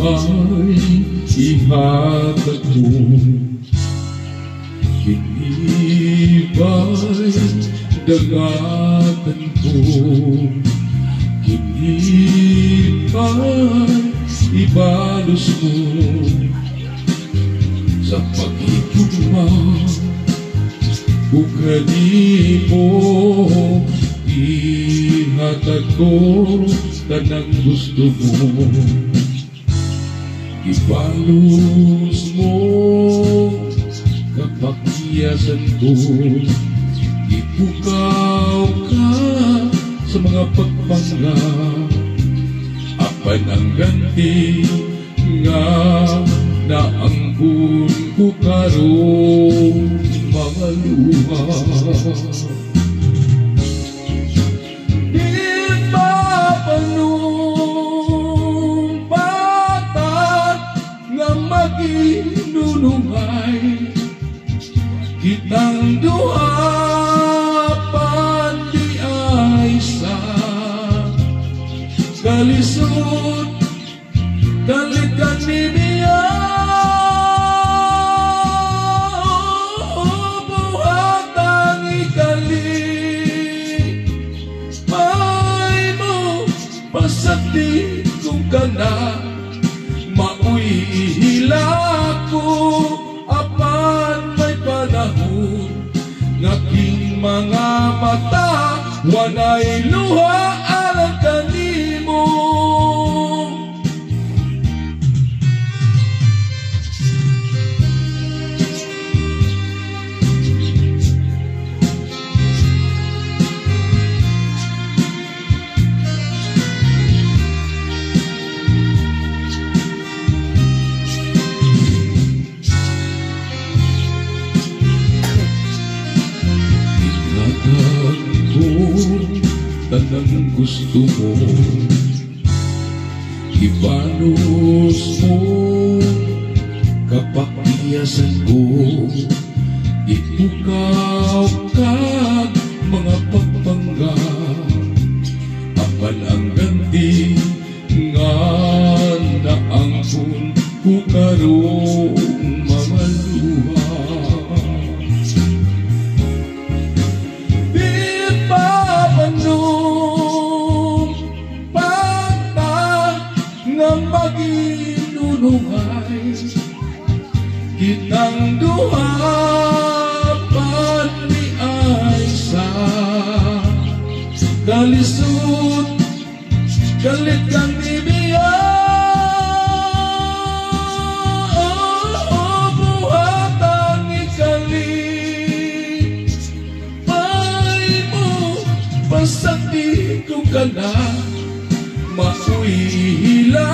Why? Ihatag mo Iba'y dagatan ko Iba'y ibalos mo Sa pag-ibig mo Kung mo Ihatag ko tanang gusto mo Ibalos mo kapakyasan ko. Ipukaw ka sa mga pagpanggap Apan ang ganti nga na ang ko karon mga luha maginunungay. Kitang duha pandi ay sa Kalisod. Kalikan ni niya Buhatang ikali May mo Pasakti kung kana mata Wanay luha tanang gusto mo. Ibanos mo kapakyasan ko. Ipukaw ka mga pagpangga Apan ang ganti nga naangkon ko karoon Kitang duha ni ay sa Kalisod, galit kang nibiya oh, buhatang ikali May mo, pasakti ko ka na Mauihila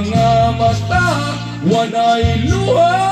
mga mata Wanay luha